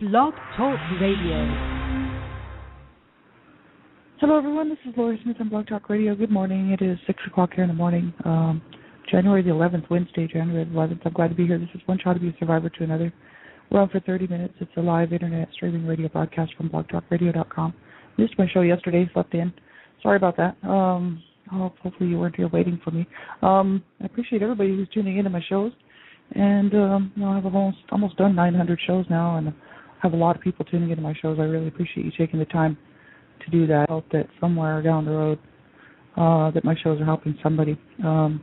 Blog Talk Radio. Hello, everyone. This is Laurie Smith on Blog Talk Radio. Good morning. It is 6 o'clock here in the morning, um, January the 11th, Wednesday, January the 11th. I'm glad to be here. This is One Child Abuse Survivor to Another. We're on for 30 minutes. It's a live internet streaming radio broadcast from blogtalkradio.com. Missed my show yesterday, slept in. Sorry about that. Um, hopefully you weren't here waiting for me. Um, I appreciate everybody who's tuning into my shows. And um, you know, I've almost almost done 900 shows now, and have a lot of people tuning into my shows. I really appreciate you taking the time to do that. I hope that somewhere down the road uh, that my shows are helping somebody. Um,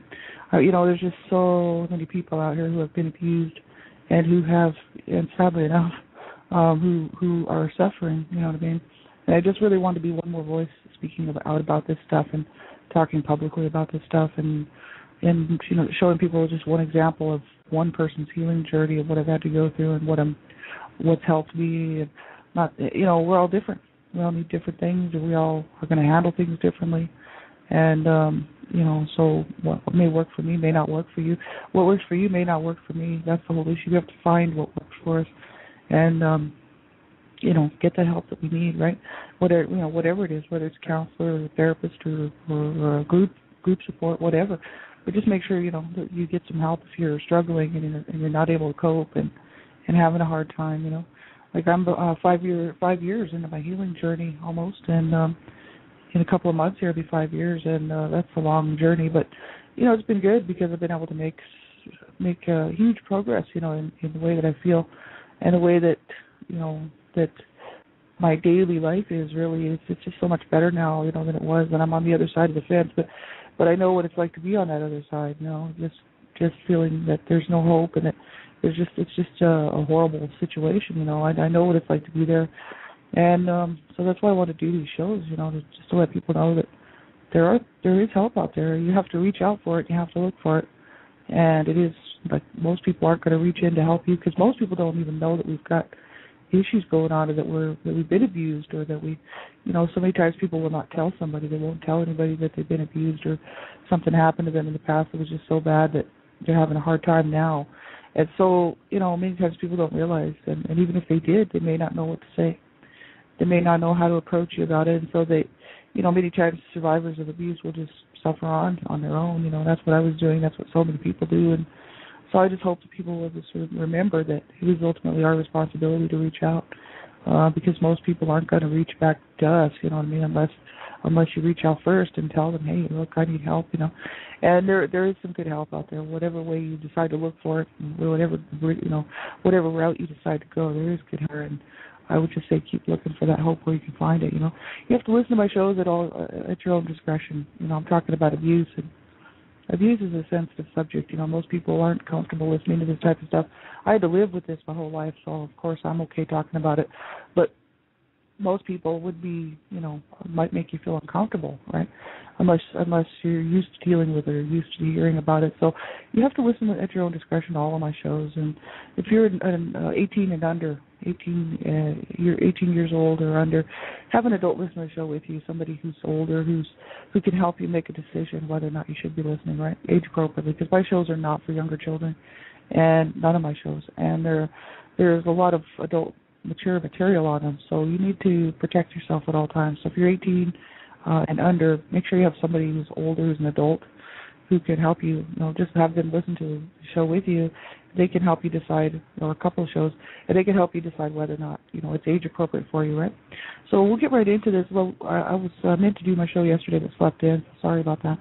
you know, there's just so many people out here who have been abused and who have, and sadly enough, um, who who are suffering. You know what I mean? And I just really want to be one more voice speaking about, out about this stuff and talking publicly about this stuff and and you know showing people just one example of one person's healing journey of what I've had to go through and what I'm what's helped me and not you know we're all different. We all need different things and we all are going to handle things differently. And um you know so what, what may work for me may not work for you. What works for you may not work for me. That's the whole issue. We have to find what works for us. And um you know get the help that we need right? Whatever you know whatever it is whether it's counselor or therapist or or, or group group support whatever. But just make sure you know that you get some help if you're struggling and you're, and you're not able to cope and and having a hard time you know. Like i'm uh, five year five years into my healing journey almost and um in a couple of months here it'll be five years and uh, that's a long journey but you know it's been good because i've been able to make make uh, huge progress you know in, in the way that i feel and the way that you know that my daily life is really it's, it's just so much better now you know than it was and i'm on the other side of the fence but but i know what it's like to be on that other side you know just just feeling that there's no hope and that there's just it's just a, a horrible situation you know. I i know what it's like to be there. And um so that's why i want to do these shows you know to, just to let people know that there are there is help out there. You have to reach out for it. You have to look for it. And it is like most people aren't going to reach in to help you because most people don't even know that we've got issues going on or that we're that we've been abused or that we you know so many times people will not tell somebody. They won't tell anybody that they've been abused or something happened to them in the past that was just so bad that they're having a hard time now and so you know many times people don't realize and, and even if they did they may not know what to say. They may not know how to approach you about it. And so they you know many times survivors of abuse will just suffer on on their own you know that's what i was doing. That's what so many people do. And so I just hope that people will just remember that it is ultimately our responsibility to reach out, uh, because most people aren't going to reach back to us, you know what I mean, unless unless you reach out first and tell them, hey, look, I need help, you know. And there there is some good help out there, whatever way you decide to look for it, whatever you know, whatever route you decide to go, there is good help. And I would just say keep looking for that hope where you can find it. You know, you have to listen to my shows at all uh, at your own discretion. You know, I'm talking about abuse and abuse is a sensitive subject. You know, most people aren't comfortable listening to this type of stuff. I had to live with this my whole life, so of course I'm okay talking about it. Most people would be, you know, might make you feel uncomfortable, right? Unless unless you're used to dealing with it or used to hearing about it. So you have to listen at your own discretion to all of my shows. And if you're an, uh, 18 and under, 18, uh, you're 18 years old or under, have an adult listener show with you, somebody who's older, who's who can help you make a decision whether or not you should be listening, right? Age appropriately, because my shows are not for younger children, and none of my shows, and there there's a lot of adult mature material on them, so you need to protect yourself at all times. So if you're 18 uh, and under, make sure you have somebody who's older, who's an adult, who can help you. You know, just have them listen to the show with you. They can help you decide, or a couple of shows, and they can help you decide whether or not you know it's age appropriate for you, right? So we'll get right into this. Well, I, was uh, meant to do my show yesterday, but slept in. Sorry about that.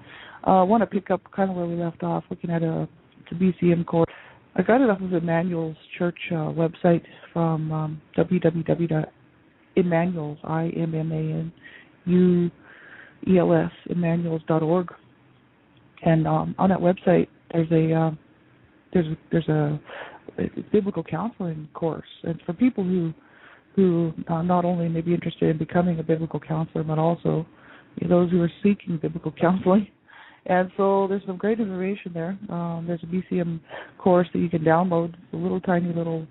Uh, I want to pick up kind of where we left off, looking at a the BCM course. I got it off of Immanuel's church uh, website from um, www.immanuels, I-M-M-A-N-U-E-L-S, immanuels.org. And um, on that website, there's a uh, there's there's a, a biblical counseling course, and for people who who uh, not only may be interested in becoming a biblical counselor, but also those who are seeking biblical counseling. And so there's some great information there. Um, there's a BCM course that you can download. It's a little tiny little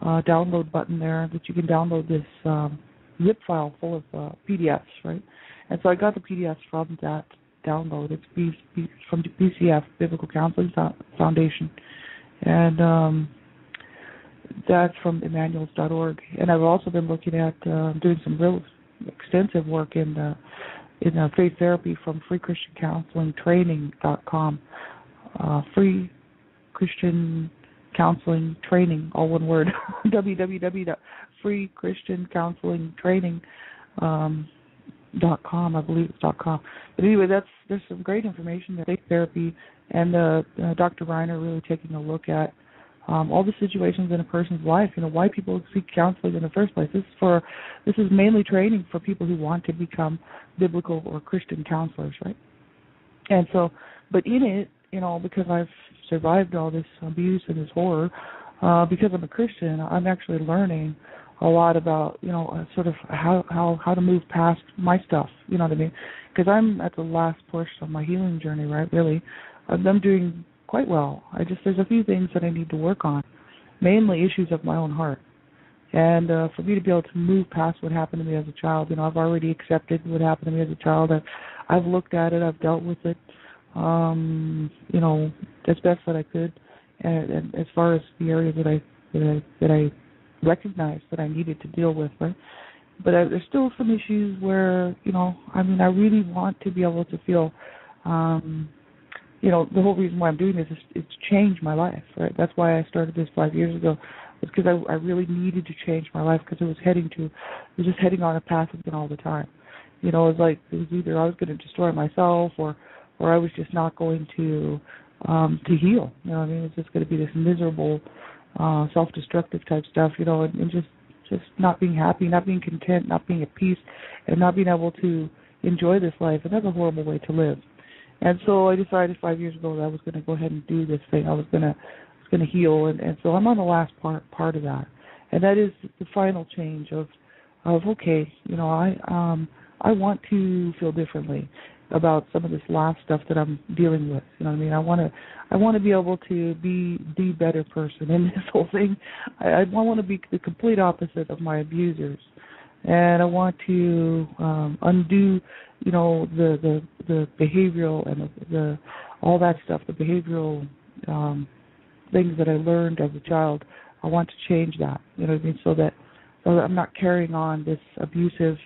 uh, download button there that you can download this um, zip file full of uh, PDFs, right? And so I got the PDFs from that download. It's B, B, from BCF, Biblical Counseling Foundation, and um, that's from Immanuel's.org, and I've also been looking at uh, doing some real extensive work in uh, in uh, faith therapy from Free Christian Counseling Training.com. Uh, free Christian Counseling Training, all one word. www.freechristiancounselingtraining.com. Um, dot com, I believe it's dot com. But anyway, that's there's some great information there. Faith therapy and uh, uh, Dr. Reiner really taking a look at um, all the situations in a person's life. You know why people seek counseling in the first place. This is for this is mainly training for people who want to become biblical or Christian counselors, right? And so, but in it, you know, because I've survived all this abuse and this horror, uh, because I'm a Christian, I'm actually learning a lot about you know uh, sort of how how how to move past my stuff. You know what I mean? Because I'm at the last push of my healing journey, right? Really, I'm doing quite well. I just there's a few things that I need to work on, mainly issues of my own heart. And uh, for me to be able to move past what happened to me as a child, you know, I've already accepted what happened to me as a child. I've, I've looked at it. I've dealt with it, um, you know, as best that I could. And, and as far as the areas that I that I that I recognized that I needed to deal with, right? But I, there's still some issues where, you know, I mean, I really want to be able to feel um you know the whole reason why I'm doing this is it's changed my life. Right. That's why I started this five years ago. Was because I, I really needed to change my life because it was heading to, it was just heading on a path of all the time. You know, it was like it was either I was going to destroy myself or, or I was just not going to, um, to heal. You know, I mean, it's just going to be this miserable, uh, self-destructive type stuff. You know, and, and just, just not being happy, not being content, not being at peace, and not being able to enjoy this life. And that's a horrible way to live. And so I decided five years ago that I was going to go ahead and do this thing. I was going to was going to heal, and and so I'm on the last part part of that, and that is the final change of of okay, you know, I um I want to feel differently about some of this last stuff that I'm dealing with. You know what I mean? I want to I want to be able to be the better person in this whole thing. I, I want to be the complete opposite of my abusers and I want to um, undo, you know, the the the behavioral and the, the all that stuff, the behavioral um, things that I learned as a child. I want to change that, you know what I mean, so that so that I'm not carrying on this abusive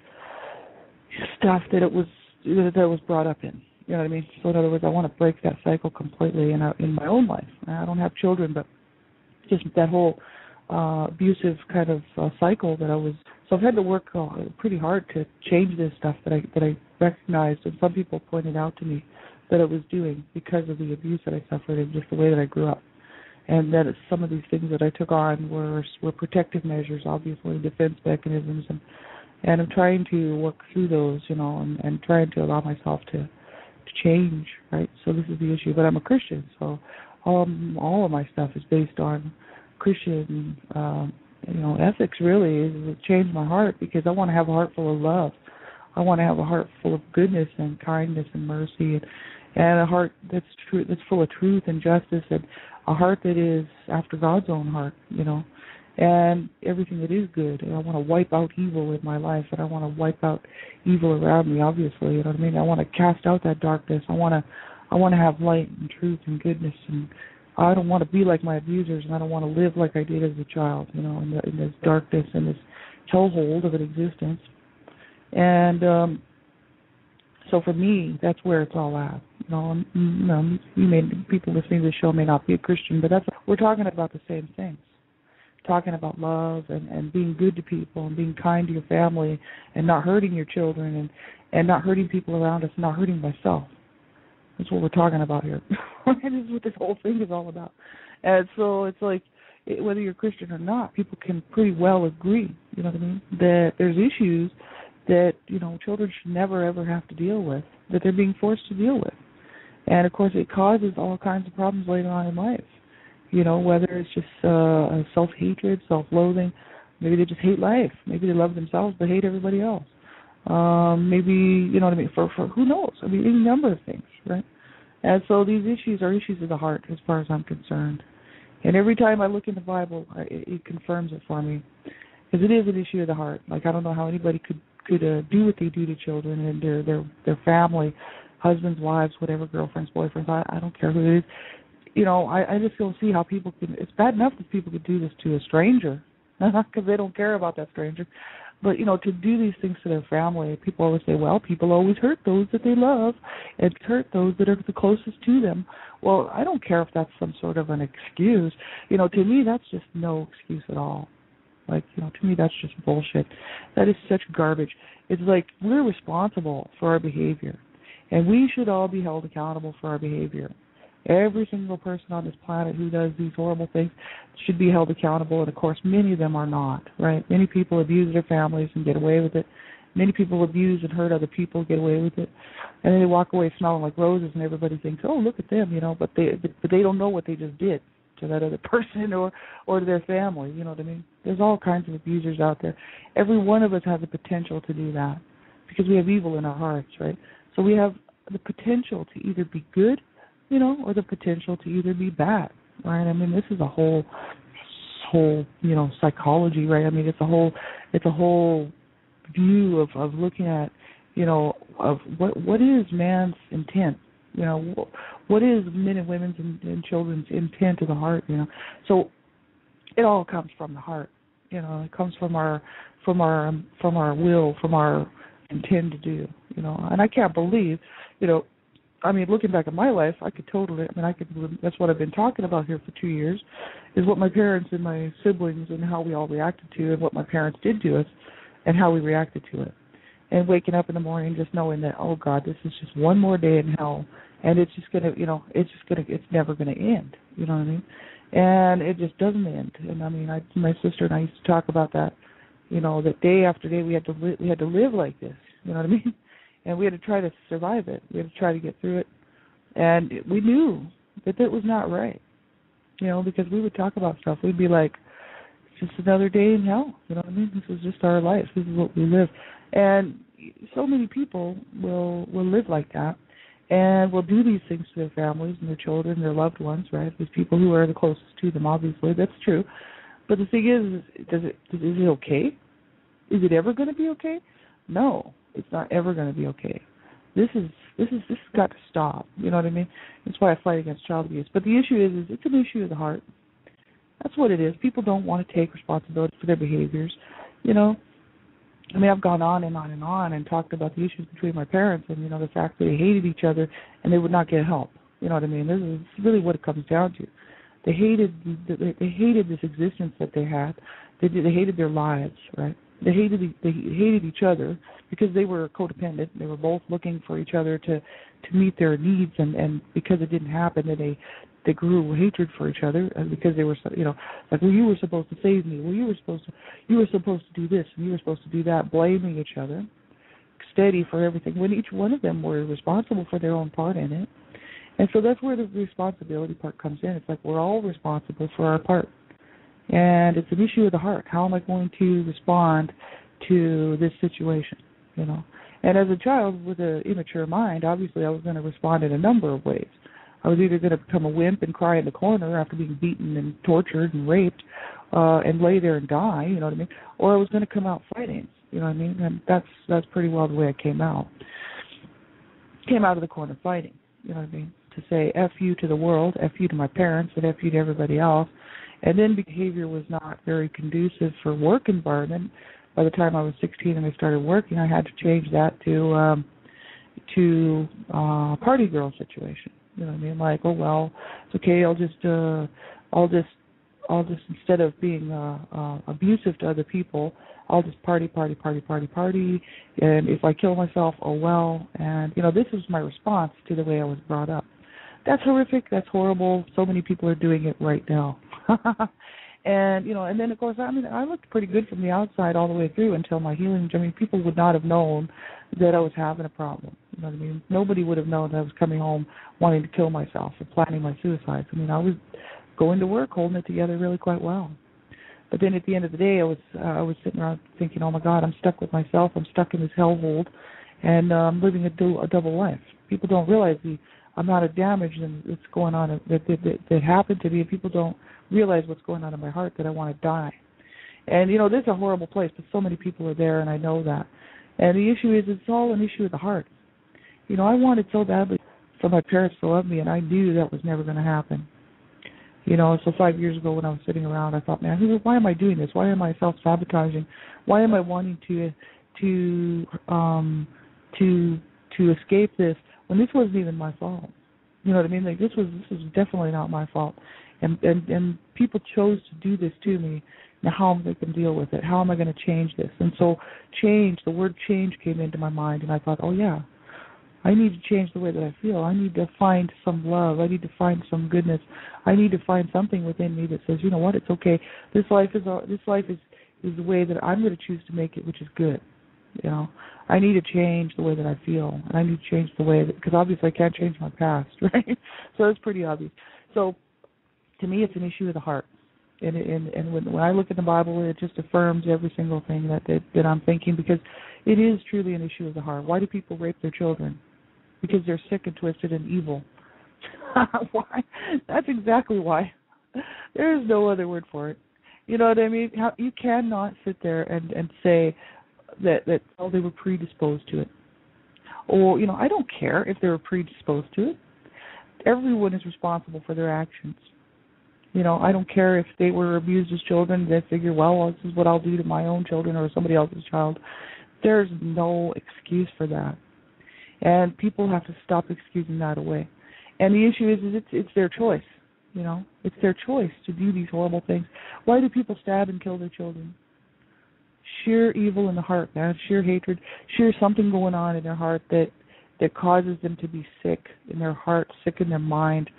stuff that it was that it was brought up in. You know what I mean? So in other words, I want to break that cycle completely in in my own life. I don't have children, but just that whole uh, abusive kind of uh, cycle that I was. So I've had to work pretty hard to change this stuff that I that I recognized, and some people pointed out to me that I was doing because of the abuse that I suffered and just the way that I grew up, and that some of these things that I took on were were protective measures, obviously defense mechanisms, and and I'm trying to work through those, you know, and, and trying to allow myself to to change, right? So this is the issue. But I'm a Christian, so um, all of my stuff is based on Christian, um, you know, ethics really is changed my heart because I want to have a heart full of love. I want to have a heart full of goodness and kindness and mercy, and, and a heart that's true, that's full of truth and justice, and a heart that is after God's own heart, you know, and everything that is good. And I want to wipe out evil in my life, and I want to wipe out evil around me. Obviously, you know what I mean. I want to cast out that darkness. I want to, I want to have light and truth and goodness and I don't want to be like my abusers, and I don't want to live like I did as a child, you know, in, the, in this darkness and this hellhole of an existence. And um so for me, that's where it's all at. You know, you know, you may people listening to the show may not be a Christian, but that's we're talking about the same things. Talking about love and and being good to people and being kind to your family and not hurting your children and and not hurting people around us, not hurting myself. That's what we're talking about here. this is what this whole thing is all about. And so it's like it, whether you're Christian or not, people can pretty well agree. You know what I mean? That there's issues that you know children should never ever have to deal with that they're being forced to deal with, and of course it causes all kinds of problems later on in life. You know whether it's just uh, self hatred, self loathing, maybe they just hate life, maybe they love themselves but hate everybody else um, maybe you know what I mean. For for who knows? I mean, any number of things, right? And so these issues are issues of the heart, as far as I'm concerned. And every time I look in the Bible, I, it, confirms it for me, because it is an issue of the heart. Like I don't know how anybody could could uh, do what they do to children and their their their family, husbands, wives, whatever, girlfriends, boyfriends. I, I don't care who it is. you know, I, I just don't see how people can. It's bad enough that people could do this to a stranger because they don't care about that stranger. But you know, to do these things to their family, people always say, "Well, people always hurt those that they love, and hurt those that are the closest to them." Well, I don't care if that's some sort of an excuse. You know, to me, that's just no excuse at all. Like, you know, to me, that's just bullshit. That is such garbage. It's like we're responsible for our behavior, and we should all be held accountable for our behavior. Every single person on this planet who does these horrible things should be held accountable, and of course, many of them are not. Right? Many people abuse their families and get away with it. Many people abuse and hurt other people, get away with it, and then they walk away smelling like roses, and everybody thinks, "Oh, look at them," you know. But they, but they don't know what they just did to that other person or or to their family. You know what I mean? There's all kinds of abusers out there. Every one of us has the potential to do that because we have evil in our hearts, right? So we have the potential to either be good you know, or the potential to either be bad, right? I mean, this is a whole whole, you know, psychology, right? I mean, it's a whole it's a whole view of of looking at, you know, of what what is man's intent, you know, what is men and women's and, and children's intent of the heart, you know. So it all comes from the heart, you know. It comes from our from our from our will, from our intend to do, you know. And I can't believe, you know, I mean, looking back at my life, I could totally. I mean, I could. That's what I've been talking about here for two years, is what my parents and my siblings and how we all reacted to, and what my parents did to us, and how we reacted to it. And waking up in the morning just knowing that, oh God, this is just one more day in hell, and it's just gonna, you know, it's just gonna, it's never gonna end. You know what I mean? And it just doesn't end. And I mean, I, my sister and I used to talk about that. You know, that day after day we had to li- we had to live like this. You know what I mean? And we had to try to survive it. We had to try to get through it, and we knew that that was not right. You know, because we would talk about stuff. We'd be like, "It's just another day in hell." You know what I mean? This is just our life. This is what we live, and so many people will will live like that, and will do these things to their families and their children, their loved ones. Right? These people who are the closest to them. Obviously, that's true. But the thing is, does it is it okay? Is it ever going to be okay? No, it's not ever going to be okay. This is this is this has got to stop. You know what I mean? That's why I fight against child abuse. But the issue is, is it's an issue of the heart. That's what it is. People don't want to take responsibility for their behaviors. You know, I mean, I've gone on and on and on and talked about the issues between my parents and you know the fact that they hated each other and they would not get help. You know what I mean? This is really what it comes down to. They hated they hated this existence that they had. They they hated their lives, right? They hated they hated each other because they were codependent. They were both looking for each other to to meet their needs, and and because it didn't happen, then they they grew hatred for each other and because they were you know like well you were supposed to save me well you were supposed to you were supposed to do this and you were supposed to do that blaming each other steady for everything when each one of them were responsible for their own part in it and so that's where the responsibility part comes in it's like we're all responsible for our part and it's an issue of the heart. How am I going to respond to this situation? You know, and as a child with an immature mind, obviously I was going to respond in a number of ways. I was either going to become a wimp and cry in the corner after being beaten and tortured and raped, uh, and lay there and die. You know what I mean? Or I was going to come out fighting. You know what I mean? And that's that's pretty well the way I came out. Came out of the corner fighting. You know what I mean? To say f you to the world, f you to my parents, and f you to everybody else, and then behavior was not very conducive for work environment. By the time I was 16 and I started working, I had to change that to um to uh party girl situation. You know what I mean? Like, oh well, it's okay. I'll just uh I'll just I'll just instead of being uh, uh abusive to other people, I'll just party, party, party, party, party. And if I kill myself, oh well. And you know, this was my response to the way I was brought up. That's horrific. That's horrible. So many people are doing it right now. and you know, and then of course, I mean, I looked pretty good from the outside all the way through until my healing. I mean, people would not have known that I was having a problem. You know what I mean? Nobody would have known that I was coming home wanting to kill myself or planning my suicide. I mean, I was going to work, holding it together really quite well. But then at the end of the day, I was uh, I was sitting around thinking, oh my God, I'm stuck with myself. I'm stuck in this hellhole, and I'm um, living a, do- a double life. People don't realize the amount of damage and that's going on that, that that that happened to me. And people don't realize what's going on in my heart that I want to die. And you know, this is a horrible place, but so many people are there, and I know that. And the issue is, it's all an issue of the heart. You know, I wanted so badly for my parents to love me, and I knew that was never going to happen. You know, so five years ago when I was sitting around, I thought, man, why am I doing this? Why am I self sabotaging? Why am I wanting to to um to to escape this when this wasn't even my fault? You know what I mean? Like this was this was definitely not my fault, and and and people chose to do this to me. Now how am I going to deal with it? How am I going to change this? And so change, the word change came into my mind, and I thought, oh yeah, I need to change the way that I feel. I need to find some love. I need to find some goodness. I need to find something within me that says, you know what, it's okay. This life is uh, this life is is the way that I'm going to choose to make it, which is good. You know, I need to change the way that I feel, and I need to change the way that because obviously I can't change my past, right? so it's pretty obvious. So to me, it's an issue of the heart, and and and when when I look at the Bible, it just affirms every single thing that that, that I'm thinking because it is truly an issue of the heart. Why do people rape their children? because they're sick and twisted and evil. why? That's exactly why. There is no other word for it. You know what I mean? How, you cannot sit there and and say that that oh they were predisposed to it, or you know I don't care if they were predisposed to it. Everyone is responsible for their actions. You know, I don't care if they were abused as children. They figure, well, this is what I'll do to my own children or somebody else's child. There's no excuse for that and people have to stop excusing that away. And the issue is, is it's it's their choice. You know, it's their choice to do these horrible things. Why do people stab and kill their children? Sheer evil in the heart, man. Sheer hatred. Sheer something going on in their heart that that causes them to be sick in their heart, sick in their mind,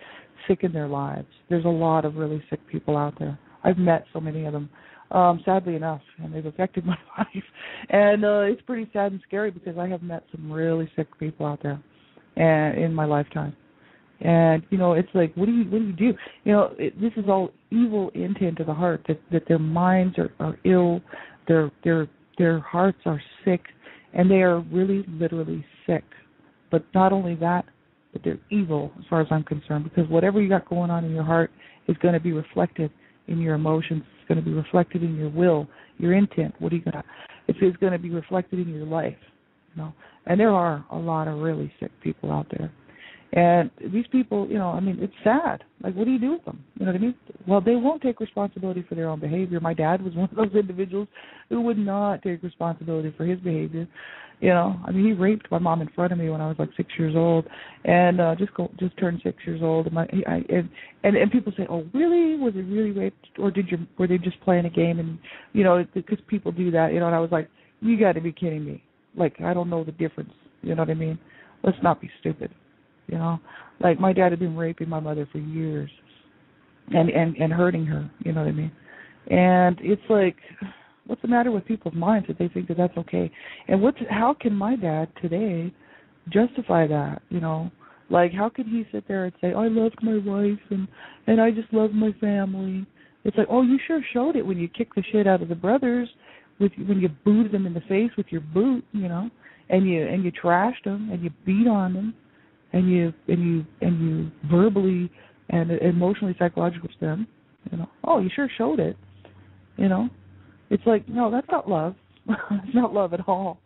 sick in their lives. There's a lot of really sick people out there. I've met so many of them um, sadly enough, and they've affected my life. And uh, it's pretty sad and scary because I have met some really sick people out there, and in my lifetime. And you know, it's like, what do you what do you do? You know, it, this is all evil intent of the heart that that their minds are, are ill, their their their hearts are sick, and they are really literally sick. But not only that, but they're evil as far as I'm concerned, because whatever you got going on in your heart is going to be reflected in your emotions it's going to be reflected in your will, your intent. What are you going to? It's going to be reflected in your life. You know, and there are a lot of really sick people out there. And these people, you know, I mean, it's sad. Like, what do you do with them? You know what I mean? Well, they won't take responsibility for their own behavior. My dad was one of those individuals who would not take responsibility for his behavior. You know, I mean, he raped my mom in front of me when I was like six years old, and uh, just go, just turned six years old. And my, I, and and and people say, oh, really? Was it really raped, or did you were they just playing a game? And you know, because people do that. You know, and I was like, you got to be kidding me. Like, I don't know the difference. You know what I mean? Let's not be stupid. You know, like my dad had been raping my mother for years, and and and hurting her. You know what I mean? And it's like What's the matter with people's minds that they think that that's okay? And what's how can my dad today justify that? You know, like how can he sit there and say, "I loved my wife and and I just love my family"? It's like, oh, you sure showed it when you kicked the shit out of the brothers, with when you booted them in the face with your boot, you know, and you and you trashed them and you beat on them, and you and you and you verbally and emotionally psychologically them, you know. Oh, you sure showed it, you know. It's like, no, that's not love. it's not love at all.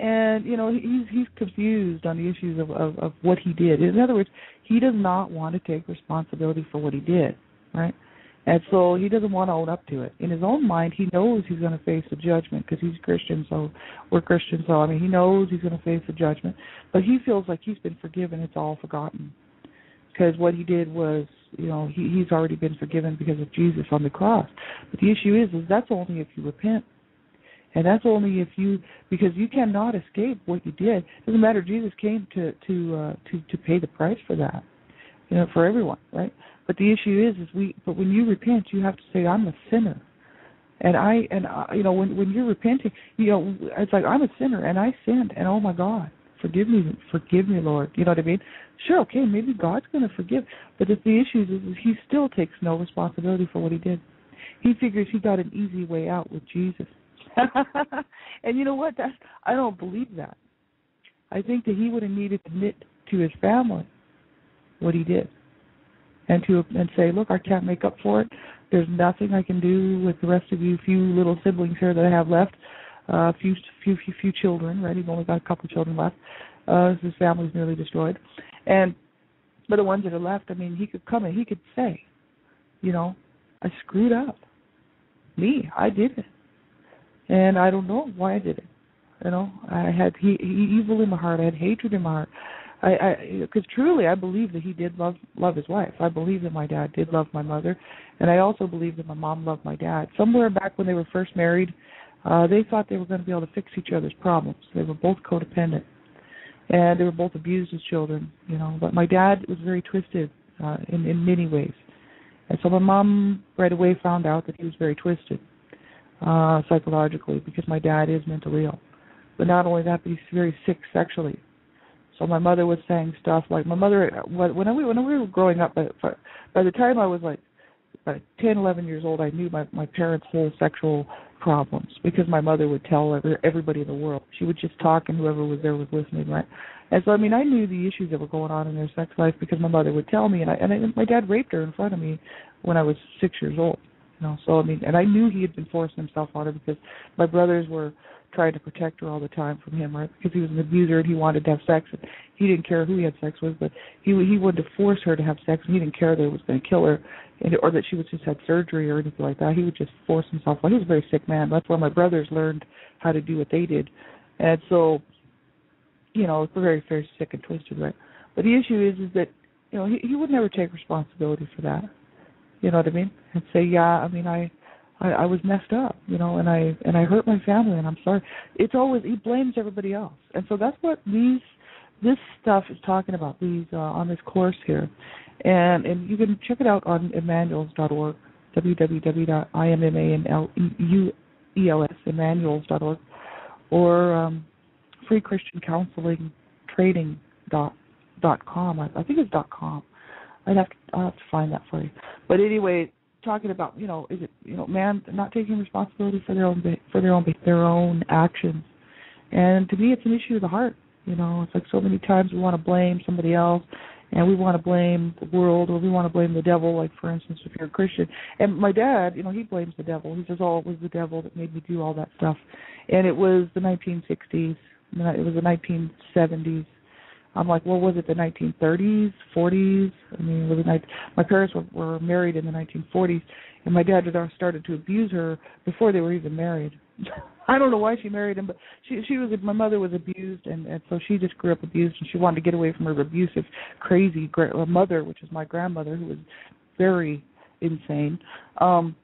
And you know, he's he's confused on the issues of, of of what he did. In other words, he does not want to take responsibility for what he did, right? And so he doesn't want to own up to it. In his own mind, he knows he's going to face the judgment because he's Christian. So we're Christian. So I mean, he knows he's going to face the judgment, but he feels like he's been forgiven. It's all forgotten because what he did was you know he he's already been forgiven because of Jesus on the cross. But the issue is is that's only if you repent. And that's only if you because you cannot escape what you did. Doesn't matter Jesus came to to uh to to pay the price for that. You know, for everyone, right? But the issue is is we but when you repent you have to say I'm a sinner. And I and I, you know when when you're repenting, you know it's like I'm a sinner and I sinned and oh my God, forgive me, forgive me, Lord. You know what I mean? Sure, okay, maybe God's going to forgive, but if the issue is, is he still takes no responsibility for what he did. He figures he got an easy way out with Jesus. and you know what? That's I don't believe that. I think that he would have needed to admit to his family what he did, and to and say, look, I can't make up for it. There's nothing I can do with the rest of you few little siblings here that I have left uh, few few few few children. Right, he's only got a couple children left. Uh, his family's nearly destroyed, and but the ones that are left, I mean, he could come and he could say, You know, I screwed up. Me, I did it, and I don't know why I did it. You know, I had he, he evil in my heart. I had hatred in my heart. I, because truly, I believe that he did love love his wife. I believe that my dad did love my mother, and I also believe that my mom loved my dad. Somewhere back when they were first married, uh, they thought they were going to be able to fix each other's problems. They were both codependent, and they were both abused as children. You know, but my dad was very twisted uh, in in many ways, and so my mom right away found out that he was very twisted uh, psychologically because my dad is mentally ill. But not only that, but he's very sick sexually. So my mother was saying stuff like my mother when we when we were growing up. By, by the time I was like by 10, 11 years old, I knew my my parents' whole sexual problems because my mother would tell every, everybody in the world. She would just talk, and whoever was there was listening, right? And so I mean, I knew the issues that were going on in their sex life because my mother would tell me, and I and I, my dad raped her in front of me when I was six years old. You know, so I mean, and I knew he had been forcing himself on her because my brothers were trying to protect her all the time from him, right? Because he was an abuser and he wanted to have sex, and he didn't care who he had sex with, but he he wanted to force her to have sex, and he didn't care that it was going to kill her, and, or that she was just had surgery or anything like that. He would just force himself. Well, he was a very sick man. That's why my brothers learned how to do what they did, and so, you know, it's very very sick and twisted, right? But the issue is, is that you know he he would never take responsibility for that. You know what I mean? And say, yeah, I mean, I I, I was messed up, you know, and I and I hurt my family, and I'm sorry. It's always he blames everybody else, and so that's what these this stuff is talking about. These uh, on this course here, and and you can check it out on Immanuels.org, www.immanuels Immanuels.org, or um, Free Christian Counseling Training dot dot com. I, I think it's dot com. I'd have to I'll have to find that for you. But anyway, talking about you know is it you know man not taking responsibility for their own for their own their own actions. And to me it's an issue of the heart you know. It's like so many times we want to blame somebody else and we want to blame the world or we want to blame the devil. Like for instance if you're a christian and my dad you know he blames the devil. He says oh it was the devil that made me do all that stuff. And it was the 1960s it was the 1970s I'm like, well, was it the 1930s, 40s? I mean, was it night? My parents were, were married in the 1940s, and my dad started to abuse her before they were even married. I don't know why she married him, but she she was my mother was abused, and and so she just grew up abused, and she wanted to get away from her abusive, crazy gra- mother, which is my grandmother, who was very insane. Um,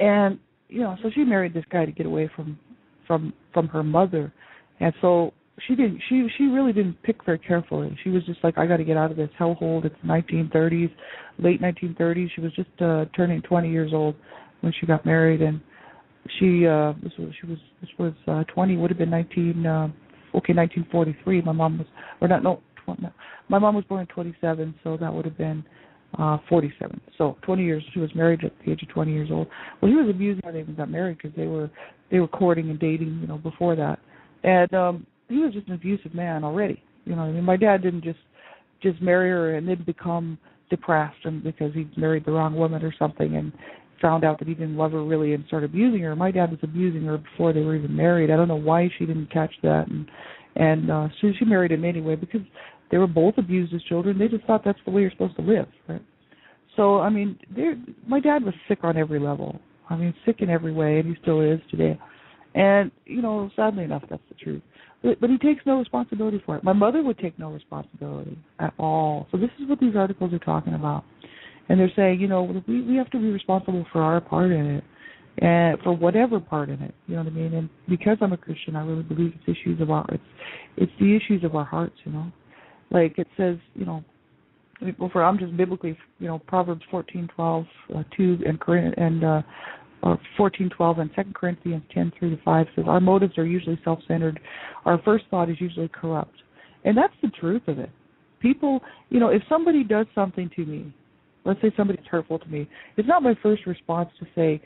and you know, so she married this guy to get away from from from her mother, and so she didn't she she really didn't pick very carefully. She was just like I got to get out of this hellhole. It's 1930s, late 1930s. She was just uh turning 20 years old when she got married and she uh this was she was this was uh 20 would have been 19 uh okay 1943 my mom was or not no, 20, no my mom was born in 27 so that would have been uh 47 so 20 years she was married at the age of 20 years old well he was abusing her they even got married because they were they were courting and dating you know before that and um he was just an abusive man already. You know, I mean, my dad didn't just just marry her and then become depressed and because he married the wrong woman or something and found out that he didn't love her really and started abusing her. My dad was abusing her before they were even married. I don't know why she didn't catch that and and uh so she married him anyway because they were both abused as children. They just thought that's the way you're supposed to live, right? So I mean, my dad was sick on every level. I mean, sick in every way, and he still is today. And you know, sadly enough, that's the truth. But, he takes no responsibility for it. My mother would take no responsibility at all. So this is what these articles are talking about, and they're saying, you know, we we have to be responsible for our part in it, and for whatever part in it. You know what I mean? And because I'm a Christian, I really believe it's issues of our it's it's the issues of our hearts. You know, like it says, you know, well, for I'm just biblically, you know, Proverbs fourteen twelve uh, two and and uh, uh, 14:12 and 2 Corinthians 10 3 to 5 says our motives are usually self-centered. Our first thought is usually corrupt, and that's the truth of it. People, you know, if somebody does something to me, let's say somebody's hurtful to me, it's not my first response to say,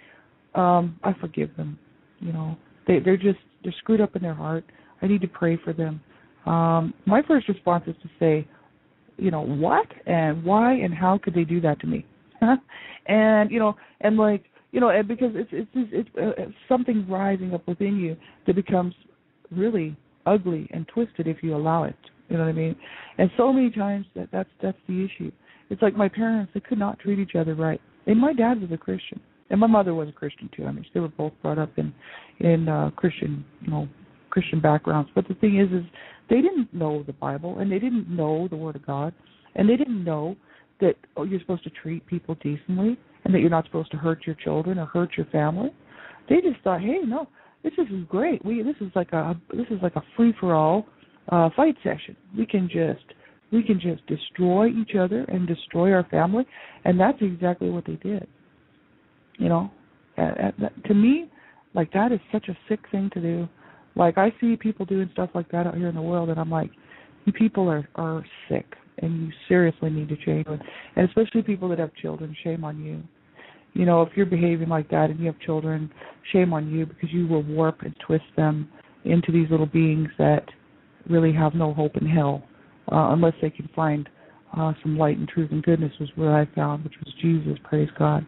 um, "I forgive them." You know, they they're just they're screwed up in their heart. I need to pray for them. Um, my first response is to say, you know, what and why and how could they do that to me? and you know, and like you know, and because it's it's it's, it's, uh, something rising up within you that becomes really ugly and twisted if you allow it. You know what I mean? And so many times that that's that's the issue. It's like my parents; they could not treat each other right. And my dad was a Christian, and my mother was a Christian too. I mean, they were both brought up in in uh, Christian, you know, Christian backgrounds. But the thing is, is they didn't know the Bible, and they didn't know the Word of God, and they didn't know that oh, you're supposed to treat people decently, and that you're not supposed to hurt your children or hurt your family. They just thought, hey, no, this is great. We this is like a this is like a free for all uh, fight session. We can just we can just destroy each other and destroy our family, and that's exactly what they did. You know, and, and to me, like that is such a sick thing to do. Like I see people doing stuff like that out here in the world, and I'm like, you people are are sick, and you seriously need to change. And especially people that have children, shame on you. You know, if you're behaving like that and you have children, shame on you because you will warp and twist them into these little beings that really have no hope in hell uh, unless they can find uh, some light and truth and goodness was what I found, which was Jesus. Praise God.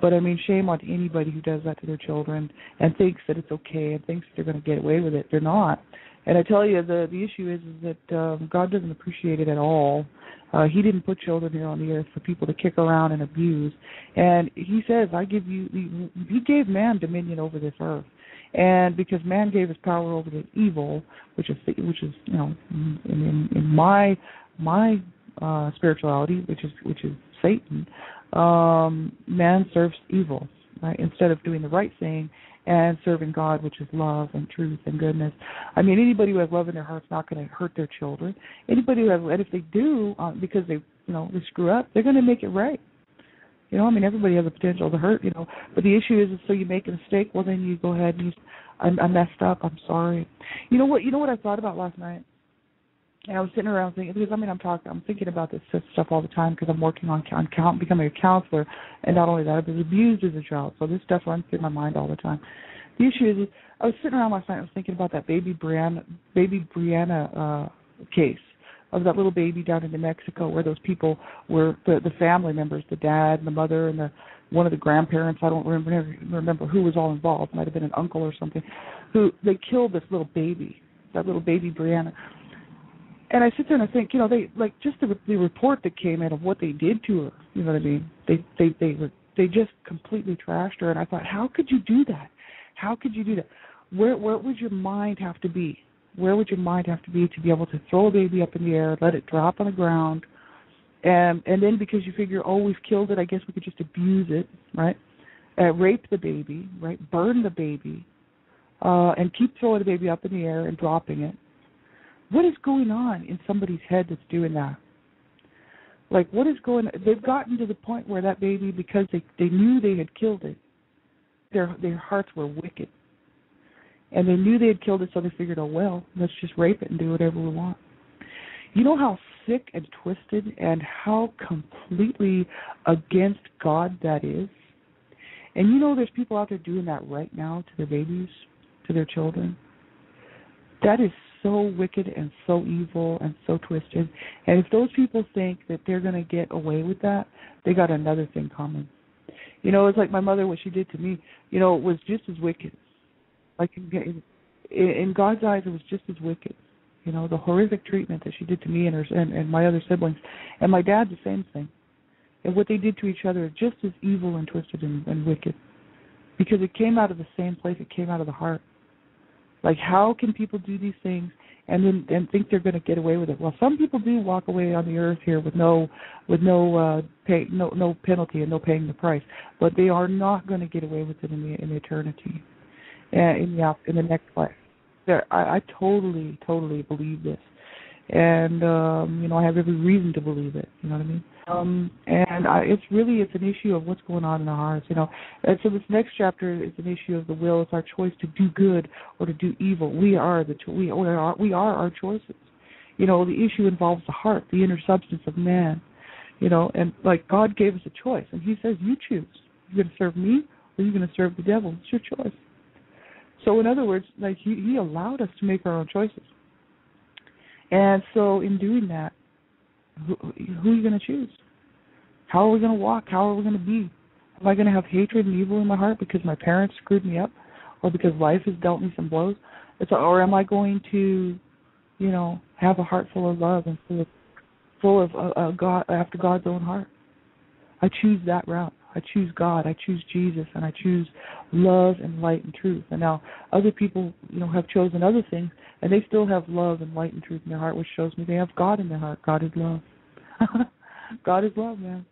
But I mean, shame on anybody who does that to their children and thinks that it's okay and thinks they're going to get away with it. They're not. And I tell you, the the issue is, is that um, God doesn't appreciate it at all. Uh, he didn't put children here on the earth for people to kick around and abuse. And He says, "I give you." He gave man dominion over this earth and because man gave his power over to evil, which is which is you know in in, in my my uh, spirituality, which is which is Satan, um, man serves evil right instead of doing the right thing and serving God, which is love and truth and goodness. I mean, anybody who has love in their heart's not going to hurt their children. Anybody who has, and if they do, uh, because they, you know, they screw up, they're going to make it right. You know, I mean, everybody has the potential to hurt. You know, but the issue is, is so you make a mistake, well, then you go ahead and you, I, I messed up. I'm sorry. You know what? You know what I thought about last night. And I was sitting around thinking because I mean I'm talking I'm thinking about this stuff all the time because I'm working on on count becoming a counselor and not only that I was abused as a child so this stuff runs through my mind all the time. The issue is I was sitting around last night I was thinking about that baby Brianna baby Brianna uh case of that little baby down in New Mexico where those people were the the family members, the dad and the mother and the one of the grandparents, I don't remember remember who was all involved, might have been an uncle or something, who they killed this little baby, that little baby Brianna. And I sit there and I think, you know, they like just the the report that came in of what they did to her. You know what I mean? They they they were they just completely trashed her, and I thought, how could you do that? How could you do that? Where where would your mind have to be? where would your mind have to be to be able to throw a baby up in the air, let it drop on the ground, and and then because you figure, oh, we've killed it, I guess we could just abuse it, right? Uh, rape the baby, right? Burn the baby, uh, and keep throwing the baby up in the air and dropping it. What is going on in somebody's head that's doing that? Like, what is going? They've gotten to the point where that baby, because they they knew they had killed it, their their hearts were wicked and they knew they had killed it, so they figured, oh well, let's just rape it and do whatever we want. You know how sick and twisted and how completely against God that is? And you know there's people out there doing that right now to their babies, to their children. That is so wicked and so evil and so twisted. And if those people think that they're going to get away with that, they got another thing coming. You know, it's like my mother, what she did to me, you know, was just as wicked like in, in God's eyes, it was just as wicked. You know, the horrific treatment that she did to me and her and, and my other siblings, and my dad the same thing. And what they did to each other is just as evil and twisted and, and wicked, because it came out of the same place. It came out of the heart. Like, how can people do these things and then and think they're going to get away with it? Well, some people do walk away on the earth here with no with no uh, pay no no penalty and no paying the price, but they are not going to get away with it in the in eternity and in the in the next life. There, I, I totally, totally believe this, and um, you know, I have every reason to believe it. You know what I mean? Um, and I, it's really it's an issue of what's going on in our hearts. You know, and so this next chapter is an issue of the will. It's our choice to do good or to do evil. We are the cho- we are we are our choices. You know, the issue involves the heart, the inner substance of man. You know, and like God gave us a choice, and He says, "You choose. You're going to serve me, or you're going to serve the devil. It's your choice." So in other words, like he, he allowed us to make our own choices. And so in doing that, who, who are you going to choose? How are we going to walk? How are we going to be? Am I going to have hatred and evil in my heart because my parents screwed me up, or because life has dealt me some blows? It's or am I going to, you know, have a heart full of love and full of full of uh, uh, God after God's own heart? I choose that route. I choose God. I choose Jesus, and I choose love and light and truth. And now other people, you know, have chosen other things, and they still have love and light and truth in their heart, which shows me they have God in their heart. God is love. God is love, man.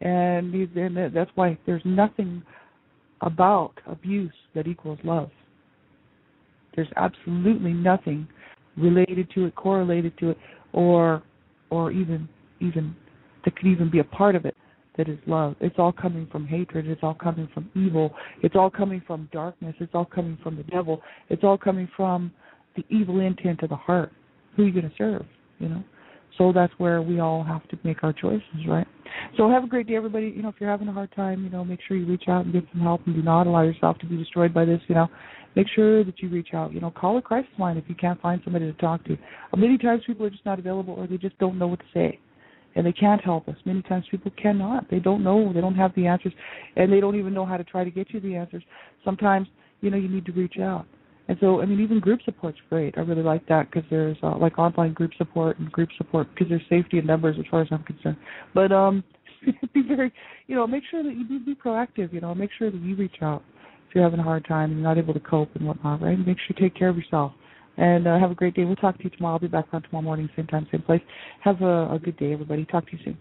And, he's, and that's why there's nothing about abuse that equals love. There's absolutely nothing related to it, correlated to it, or or even even that could even be a part of it that is love. It's all coming from hatred. It's all coming from evil. It's all coming from darkness. It's all coming from the devil. It's all coming from the evil intent of the heart. Who are you going to serve? You know. So that's where we all have to make our choices, right? So have a great day, everybody. You know, if you're having a hard time, you know, make sure you reach out and get some help, and do not allow yourself to be destroyed by this. You know, make sure that you reach out. You know, call a crisis line if you can't find somebody to talk to. Many times people are just not available, or they just don't know what to say and they can't help us. Many times people cannot. They don't know. They don't have the answers, and they don't even know how to try to get you the answers. Sometimes, you know, you need to reach out. And so, I mean, even group support's great. I really like that because there's uh, like online group support and group support because there's safety in numbers as far as I'm concerned. But um, be very, you know, make sure that you be, be proactive. You know, make sure that you reach out if you're having a hard time and you're not able to cope and whatnot. Right? Make sure you take care of yourself. And uh, have a great day. We'll talk to you tomorrow. I'll be back on tomorrow morning, same time, same place. Have a, a good day, everybody. Talk to you soon.